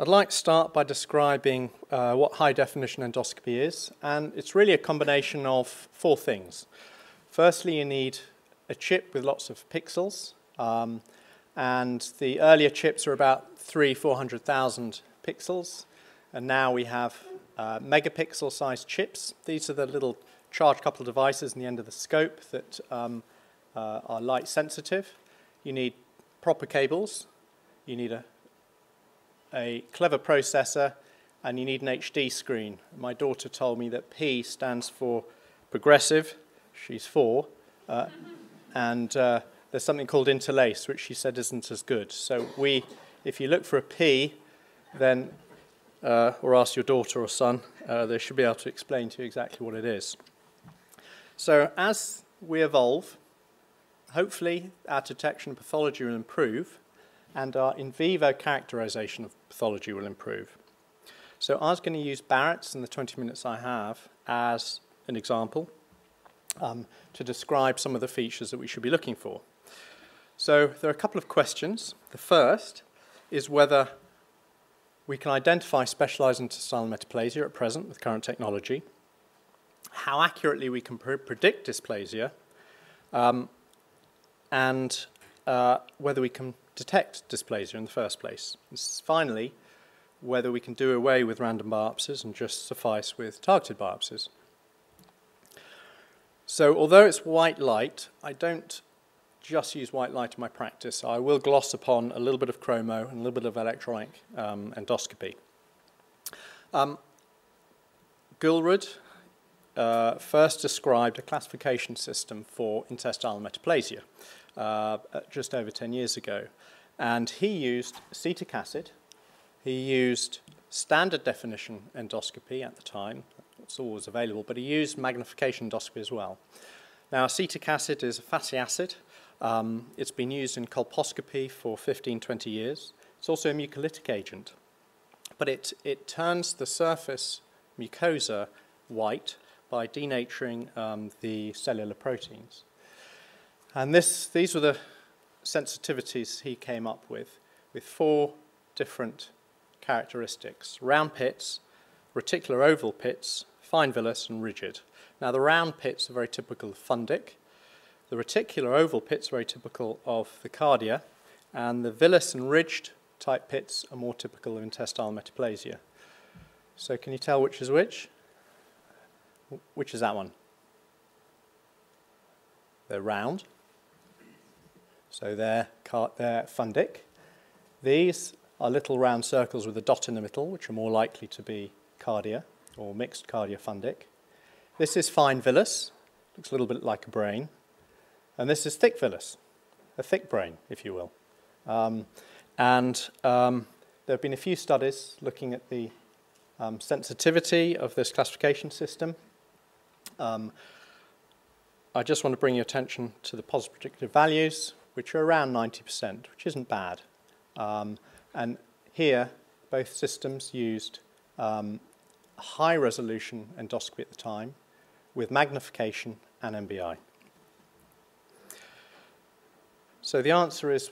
I'd like to start by describing uh, what high definition endoscopy is, and it's really a combination of four things. Firstly, you need a chip with lots of pixels, um, and the earlier chips are about three, 400,000 pixels, and now we have uh, megapixel sized chips. These are the little charge couple devices in the end of the scope that um, uh, are light sensitive. You need proper cables, you need a a clever processor, and you need an HD screen. My daughter told me that P stands for progressive. She's four. Uh, and uh, there's something called interlace, which she said isn't as good. So we, if you look for a P, then, uh, or ask your daughter or son, uh, they should be able to explain to you exactly what it is. So as we evolve, hopefully our detection pathology will improve, and our in vivo characterization of pathology will improve. So I was going to use Barrett's in the 20 minutes I have as an example um, to describe some of the features that we should be looking for. So there are a couple of questions. The first is whether we can identify specialized intestinal metaplasia at present with current technology, how accurately we can pr predict dysplasia, um, and uh, whether we can detect dysplasia in the first place. finally, whether we can do away with random biopsies and just suffice with targeted biopsies. So although it's white light, I don't just use white light in my practice. I will gloss upon a little bit of chromo and a little bit of electronic um, endoscopy. Um, Guelrud uh, first described a classification system for intestinal metaplasia uh, just over 10 years ago. And he used acetic acid, he used standard definition endoscopy at the time, that's always available, but he used magnification endoscopy as well. Now, acetic acid is a fatty acid. Um, it's been used in colposcopy for 15, 20 years. It's also a mucolytic agent, but it, it turns the surface mucosa white by denaturing um, the cellular proteins. And this, these were the sensitivities he came up with, with four different characteristics. Round pits, reticular oval pits, fine villous and rigid. Now the round pits are very typical of fundic, the reticular oval pits are very typical of the cardia, and the villous and ridged type pits are more typical of intestinal metaplasia. So can you tell which is which? Which is that one? They're round. So they're, fundic. These are little round circles with a dot in the middle, which are more likely to be cardia or mixed cardia fundic. This is fine villus, looks a little bit like a brain. And this is thick villus, a thick brain, if you will. Um, and um, there have been a few studies looking at the um, sensitivity of this classification system. Um, I just want to bring your attention to the positive predictive values which are around 90%, which isn't bad. Um, and here, both systems used um, high resolution endoscopy at the time with magnification and NBI. So the answer is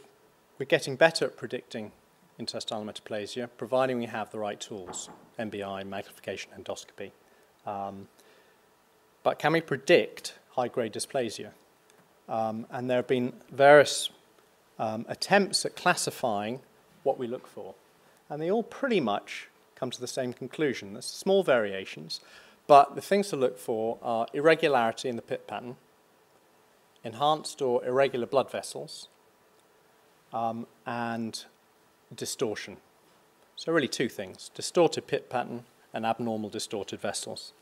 we're getting better at predicting intestinal metaplasia, providing we have the right tools, NBI, magnification, endoscopy. Um, but can we predict high-grade dysplasia? Um, and there have been various um, attempts at classifying what we look for. And they all pretty much come to the same conclusion. There's small variations, but the things to look for are irregularity in the pit pattern, enhanced or irregular blood vessels, um, and distortion. So really two things, distorted pit pattern and abnormal distorted vessels.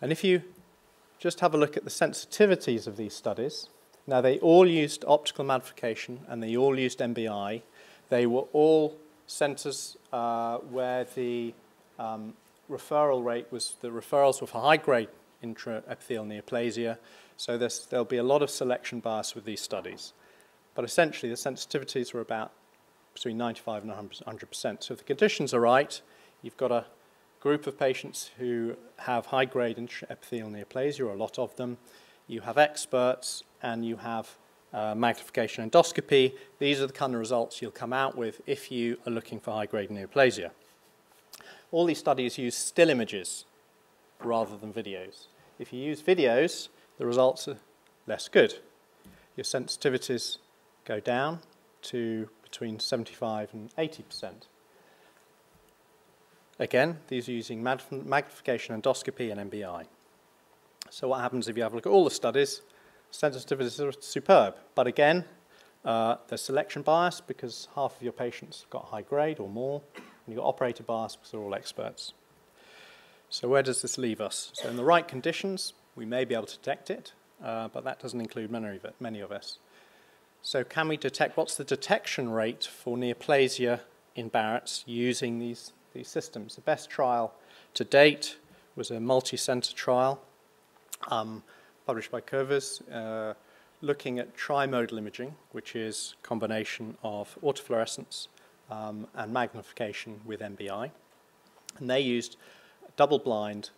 And if you just have a look at the sensitivities of these studies. Now, they all used optical magnification and they all used NBI. They were all centers uh, where the um, referral rate was, the referrals were for high grade intraepithelial neoplasia. So there'll be a lot of selection bias with these studies. But essentially, the sensitivities were about between 95 and 100%. So if the conditions are right, you've got a group of patients who have high-grade epithelial neoplasia, or a lot of them. You have experts, and you have uh, magnification endoscopy. These are the kind of results you'll come out with if you are looking for high-grade neoplasia. All these studies use still images rather than videos. If you use videos, the results are less good. Your sensitivities go down to between 75 and 80%. Again, these are using magnification endoscopy and NBI. So what happens if you have a look at all the studies? Sensitivity is superb. But again, uh, there's selection bias because half of your patients have got high grade or more, and you've got operator bias because they're all experts. So where does this leave us? So in the right conditions, we may be able to detect it, uh, but that doesn't include many of, it, many of us. So can we detect, what's the detection rate for neoplasia in Barrett's using these, these systems? The best trial to date was a multi-center trial um, published by Curvers, uh, looking at trimodal imaging, which is combination of autofluorescence um, and magnification with NBI. And they used double-blind,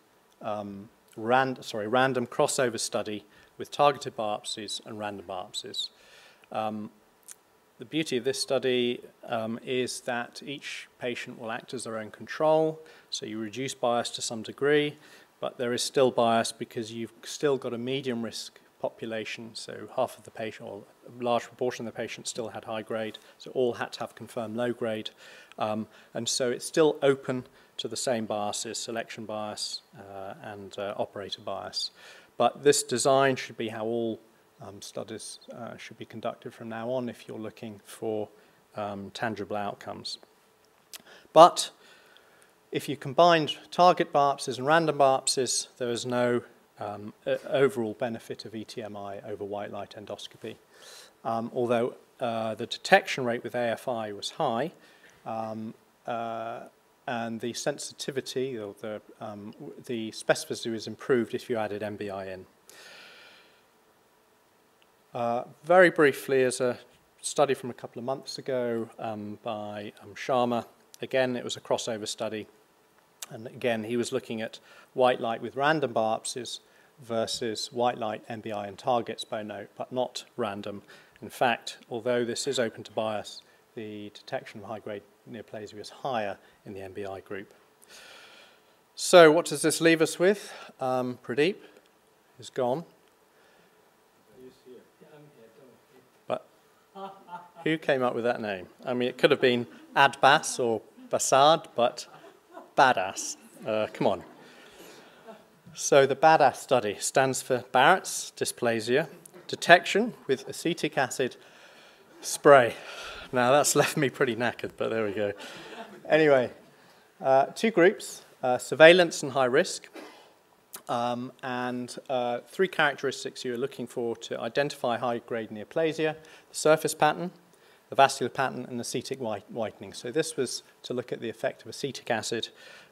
um, ran sorry, random crossover study with targeted biopsies and random biopsies. Um, the beauty of this study um, is that each patient will act as their own control, so you reduce bias to some degree, but there is still bias because you've still got a medium risk population, so half of the patient, or a large proportion of the patients still had high grade, so all had to have confirmed low grade. Um, and so it's still open to the same biases, selection bias uh, and uh, operator bias. But this design should be how all um, studies uh, should be conducted from now on if you're looking for um, tangible outcomes. But if you combined target biopsies and random biopsies, there is no um, overall benefit of ETMI over white light endoscopy. Um, although uh, the detection rate with AFI was high, um, uh, and the sensitivity or the, um, the specificity was improved if you added NBI in. Uh, very briefly, as a study from a couple of months ago um, by um, Sharma, again, it was a crossover study and again, he was looking at white light with random biopsies versus white light NBI and targets by note, but not random. In fact, although this is open to bias, the detection of high-grade neoplasia is higher in the NBI group. So what does this leave us with? Um, Pradeep is gone. Who came up with that name? I mean, it could have been Adbas or Basad, but badass. Uh, come on. So the BADAS study stands for Barrett's dysplasia detection with acetic acid spray. Now that's left me pretty knackered, but there we go. Anyway, uh, two groups, uh, surveillance and high risk, um, and uh, three characteristics you're looking for to identify high-grade neoplasia, the surface pattern, the vascular pattern and acetic whitening. So this was to look at the effect of acetic acid.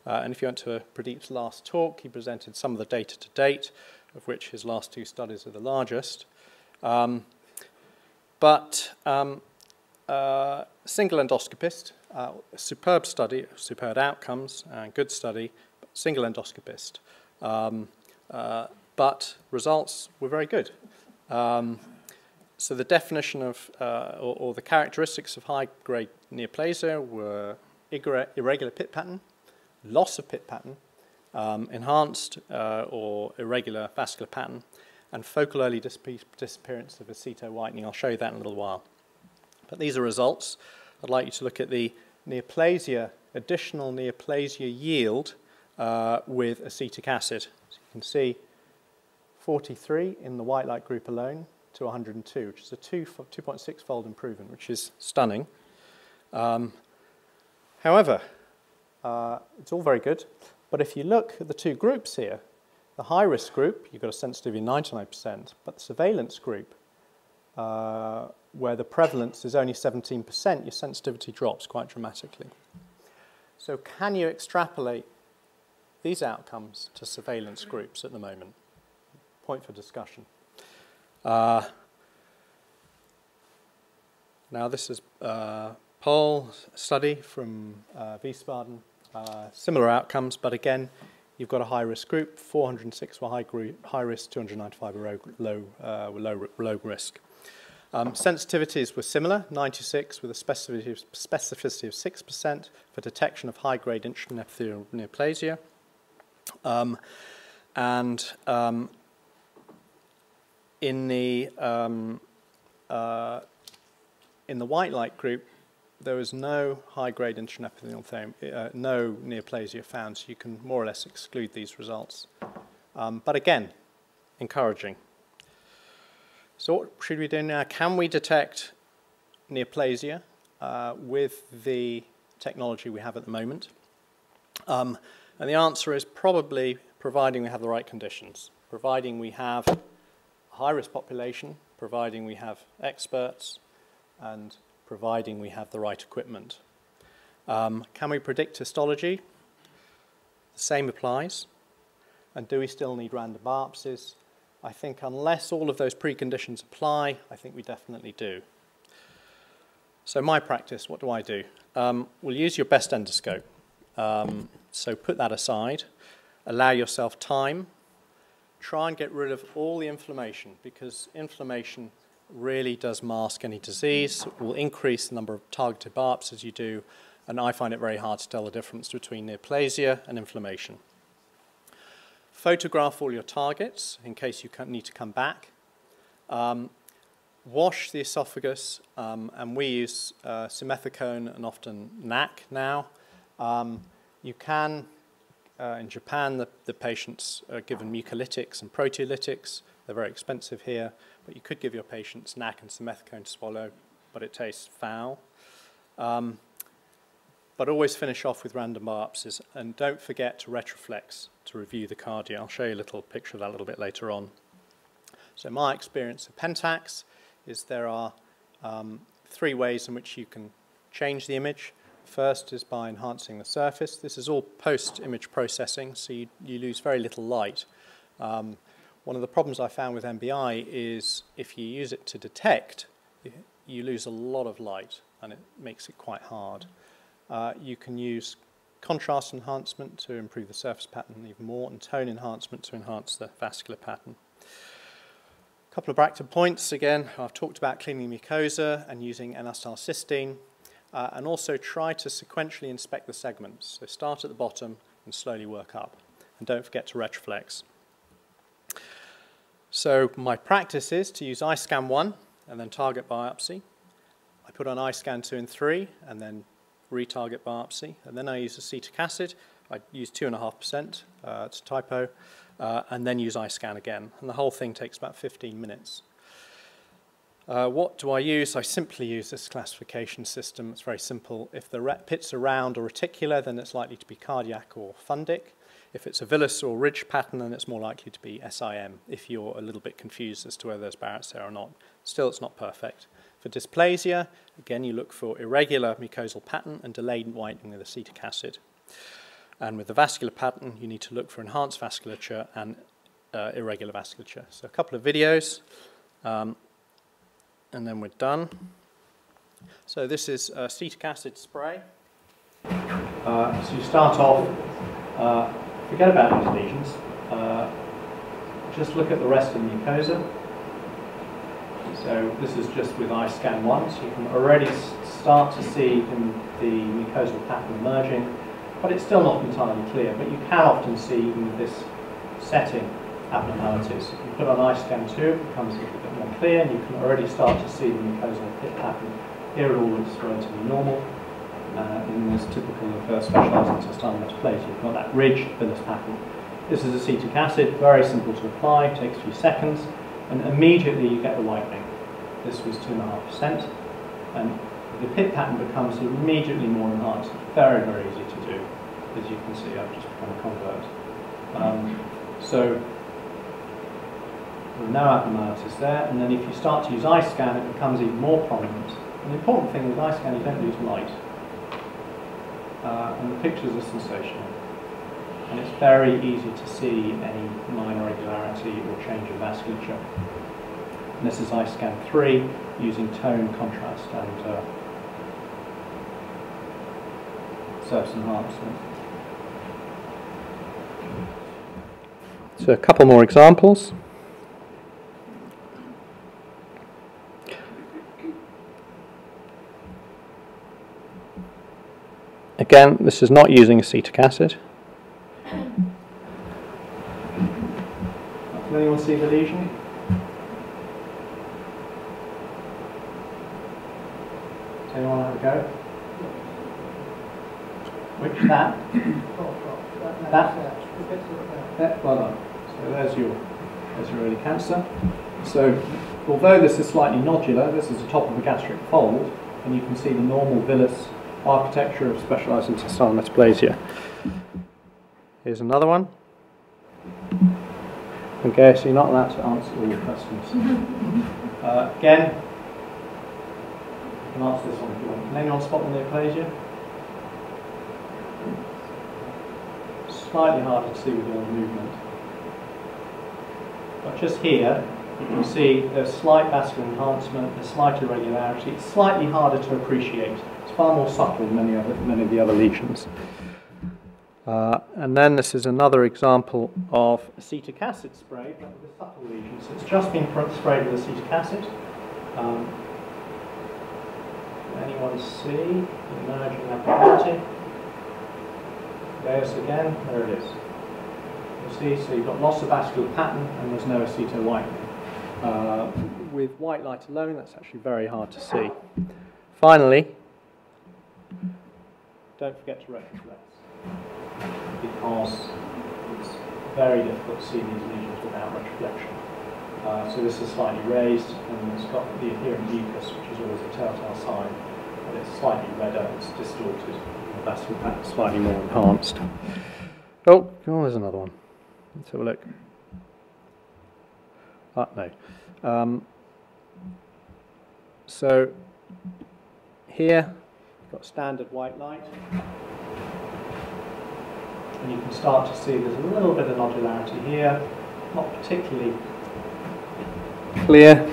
Uh, and if you went to Pradeep's last talk, he presented some of the data to date, of which his last two studies are the largest. Um, but um, uh, single endoscopist, uh, superb study, superb outcomes, good study, single endoscopist. Um, uh, but results were very good. Um, so the definition of, uh, or, or, the characteristics of high-grade neoplasia were irregular pit pattern, loss of pit pattern, um, enhanced uh, or irregular vascular pattern, and focal early disappearance of aceto whitening. I'll show you that in a little while. But these are results. I'd like you to look at the neoplasia, additional neoplasia yield uh, with acetic acid. So you can see 43 in the white light group alone, to 102, which is a 2.6 fold improvement, which is stunning. Um, however, uh, it's all very good, but if you look at the two groups here, the high risk group, you've got a sensitivity of 99%, but the surveillance group, uh, where the prevalence is only 17%, your sensitivity drops quite dramatically. So can you extrapolate these outcomes to surveillance groups at the moment? Point for discussion. Uh, now this is uh, Pohl's study from uh, Wiesbaden. Uh, similar outcomes, but again, you've got a high-risk group. 406 were high, group, high risk, 295 were low, uh, were low, low risk. Um, sensitivities were similar, 96 with a specificity of, specificity of 6% for detection of high-grade intraepithelial neoplasia. Um, and um, in the um, uh, in the white light group, there was no high-grade intraepithelial uh, no neoplasia found, so you can more or less exclude these results. Um, but again, encouraging. So what should we do now? Can we detect neoplasia uh, with the technology we have at the moment? Um, and the answer is probably providing we have the right conditions, providing we have high-risk population, providing we have experts, and providing we have the right equipment. Um, can we predict histology? The same applies. And do we still need random biopsies? I think unless all of those preconditions apply, I think we definitely do. So my practice, what do I do? Um, we'll use your best endoscope. Um, so put that aside. Allow yourself time. Try and get rid of all the inflammation because inflammation really does mask any disease. It will increase the number of targeted biopsies you do, and I find it very hard to tell the difference between neoplasia and inflammation. Photograph all your targets in case you need to come back. Um, wash the esophagus, um, and we use uh, simethicone and often NAC now. Um, you can, uh, in Japan, the, the patients are given mucolytics and proteolytics. They're very expensive here. But you could give your patients NAC and simethicone to swallow, but it tastes foul. Um, but always finish off with random biopsies, and don't forget to retroflex to review the cardia. I'll show you a little picture of that a little bit later on. So my experience of Pentax is there are um, three ways in which you can change the image. First is by enhancing the surface. This is all post-image processing, so you, you, lose very little light. Um, one of the problems I found with NBI is if you use it to detect, you lose a lot of light and it makes it quite hard. Uh, you can use contrast enhancement to improve the surface pattern even more and tone enhancement to enhance the vascular pattern. A couple of bracted points again. I've talked about cleaning mucosa and using N-acetylcysteine uh, and also try to sequentially inspect the segments. So start at the bottom and slowly work up. And don't forget to retroflex. So my practice is to use iScan 1 and then target biopsy. I put on iScan 2 and 3 and then retarget biopsy. And then I use acetic acid. I use 2.5%, uh, it's a typo, uh, and then use iScan again. And the whole thing takes about 15 minutes. Uh, what do I use? I simply use this classification system. It's very simple. If the pits are round or reticular, then it's likely to be cardiac or fundic. If it's a villus or ridge pattern, then it's more likely to be SIM if you're a little bit confused as to whether there's Barrett's there or not. Still, it's not perfect. For dysplasia, again, you look for irregular mucosal pattern and delayed whitening with acetic acid. And with the vascular pattern, you need to look for enhanced vasculature and uh, irregular vasculature. So a couple of videos, um, and then we're done. So this is acetic acid spray. Uh, so you start off uh, Forget about these lesions. Uh, just look at the rest of the mucosa. So this is just with iScan 1, so you can already start to see the mucosal pattern emerging, but it's still not entirely clear. But you can often see, even with this setting, abnormalities. If you put on iScan 2, it becomes a little bit more clear, and you can already start to see the mucosal pit pattern. Here it all looks relatively normal uh, in this typical of uh, specialized intestinal metaplasia. You've got that ridged villus pattern. This is acetic acid, very simple to apply, takes a few seconds, and immediately you get the whitening. This was 2.5%, and the pit pattern becomes immediately more enhanced. Very, very easy to do. As you can see, I've just become a convert. Um, so are no abnormalities there, and then if you start to use iScan, it becomes even more prominent. And the important thing with iScan, you don't lose light uh, and the pictures are sensational. And it's very easy to see any minor irregularity or change of vasculature. And this is iScan 3 using tone, contrast and uh, surface enhancement. So a couple more examples. Again, this is not using acetic acid. Can anyone see the lesion? Does anyone have a go? Which that? That? That, well done. So there's your, there's your early cancer. So although this is slightly nodular, this is the top of a gastric fold, and you can see the normal villus architecture of specialized intestinal metaplasia. Here's another one. Okay, so you're not allowed to answer all your questions. Uh, again, you can answer this one if you want. Can anyone spot the neoplasia? Slightly harder to see with your movement. But just here, you can see there's slight vascular enhancement, there's slight irregularity. It's slightly harder to appreciate. Far more subtle than many, other, many of the other lesions. Uh, and then this is another example of acetic acid spray, but with a subtle lesion. So it's just been sprayed with acetic acid. Um, anyone see the emerging abnormality? There's again, there it is. You see, so you've got loss of vascular pattern and there's no aceto whitening. Uh, with white light alone, that's actually very hard to see. Finally, don't forget to retroflex because it's very difficult to see these lesions without retroflexion. Uh, so this is slightly raised and it's got the adherent mucus, which is always a telltale sign, but it's slightly redder, it's distorted, the vascular pattern slightly more enhanced. Oh, oh, there's another one. Let's have a look. Ah, no. Um, so here, got standard white light. And you can start to see there's a little bit of nodularity here, not particularly clear.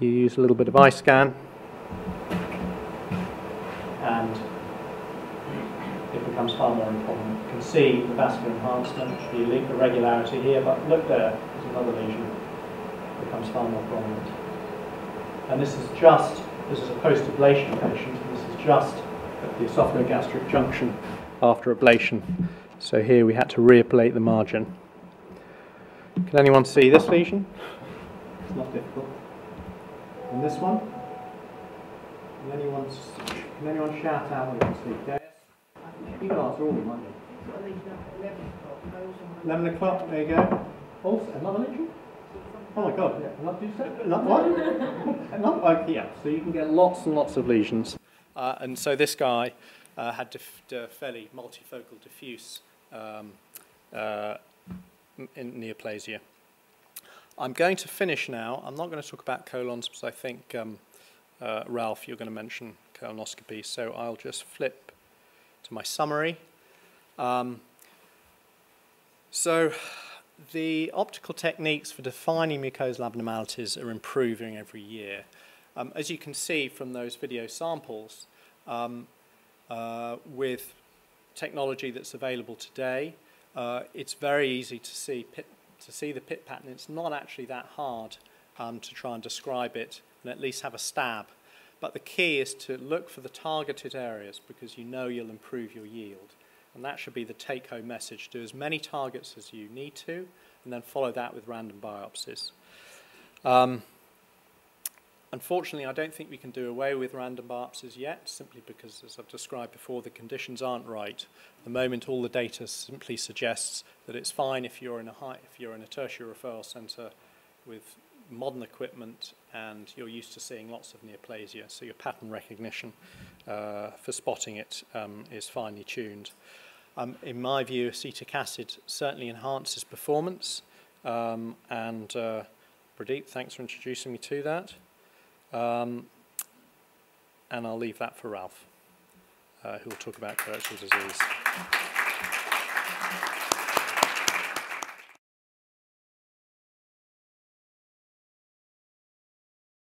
You use a little bit of iScan. And it becomes far more important. You can see the vascular enhancement, the irregularity here, but look there, there's another lesion. It becomes far more prominent. And this is just, this is a post-ablation patient, this is just at the esophagogastric junction after ablation. So here we had to reablate the margin. Can anyone see this lesion? It's not difficult. And this one? Can anyone, can anyone shout out when you can see? Yes? You can answer all of them, aren't you? 11 o'clock, there you go. Also, another lesion? Oh my god, yeah. Do you not what? not, like, yeah, so you can get lots and lots of lesions. Uh, and so this guy uh, had dif- fairly multifocal diffuse um, uh, neoplasia. I'm going to finish now. I'm not going to talk about colons because I think, um, uh, Ralph, you're going to mention colonoscopy. So I'll just flip to my summary. Um, so the optical techniques for defining mucosal abnormalities are improving every year. Um, as you can see from those video samples, um, uh, with technology that's available today, uh, it's very easy to see pit, to see the pit pattern. It's not actually that hard um, to try and describe it and at least have a stab. But the key is to look for the targeted areas because you know you'll improve your yield. And that should be the take-home message. Do as many targets as you need to, and then follow that with random biopsies. Um, unfortunately, I don't think we can do away with random biopsies yet, simply because, as I've described before, the conditions aren't right. At the moment, all the data simply suggests that it's fine if you're in a high, if you're in a tertiary referral centre with modern equipment and you're used to seeing lots of neoplasia, so your pattern recognition uh, for spotting it um, is finely tuned. Um, in my view, acetic acid certainly enhances performance, um, and uh, Pradeep, thanks for introducing me to that. Um, and I'll leave that for Ralph, uh, who will talk about colorectal disease.